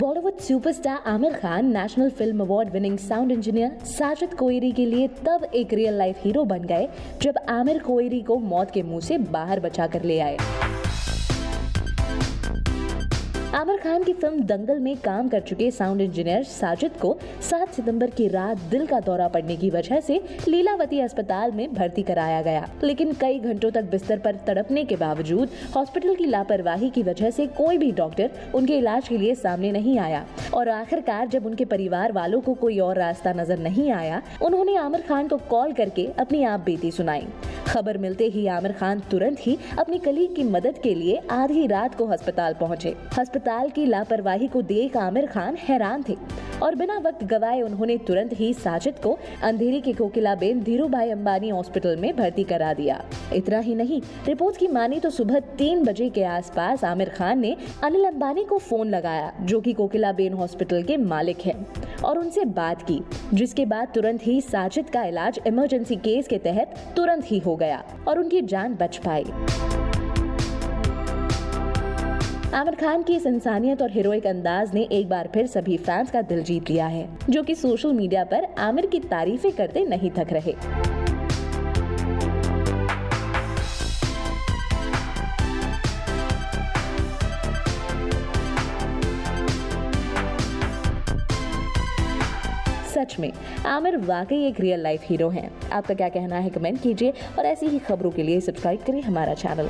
Bollywood superstar Aamir Khan national film award winning sound engineer Sajid Koyri के लिए तब एक रियल लाइफ हीरो बन गए, जब आमिर कोयरी को मौत के मुँह से बाहर बचा कर ले आए। आमिर खान की फ़िल्म दंगल में काम कर चुके साउंड इंजीनियर साजिद को 7 सितंबर की रात दिल का दौरा पड़ने की वजह से लीलावती अस्पताल में भर्ती कराया गया। लेकिन कई घंटों तक बिस्तर पर तड़पने के बावजूद हॉस्पिटल की लापरवाही की वजह से कोई भी डॉक्टर उनके इलाज के लिए सामने नहीं आया। और आखिरकार जब उनके परिवार वालों को कोई और रास्ता नज़र नहीं आया, उन्होंने आमिर खान को कॉल करके अपनी आप बेटी सुनाई। खबर मिलते ही आमिर खान तुरंत ही अपनी कलीग की मदद के लिए आधी रात को अस्पताल पहुँचे। अस्पताल की लापरवाही को देख आमिर खान हैरान थे और बिना वक्त गवाए उन्होंने तुरंत ही साजिद को अंधेरी के कोकिला बेन धीरू भाई अम्बानी हॉस्पिटल में भर्ती करा दिया। इतना ही नहीं, रिपोर्ट की मानी तो सुबह तीन बजे के आसपास आमिर खान ने अनिल अम्बानी को फ़ोन लगाया, जो कि कोकिला बेन हॉस्पिटल के मालिक हैं, और उनसे बात की, जिसके बाद तुरंत ही साजिद का इलाज इमरजेंसी केस के तहत तुरंत ही हो गया और उनकी जान बच पाई। आमिर खान की इस इंसानियत और हीरोइक अंदाज ने एक बार फिर सभी फैंस का दिल जीत लिया है, जो कि सोशल मीडिया पर आमिर की तारीफें करते नहीं थक रहे। सच में, आमिर वाकई एक रियल लाइफ हीरो हैं। आपका क्या कहना है कमेंट कीजिए और ऐसी ही खबरों के लिए सब्सक्राइब करें हमारा चैनल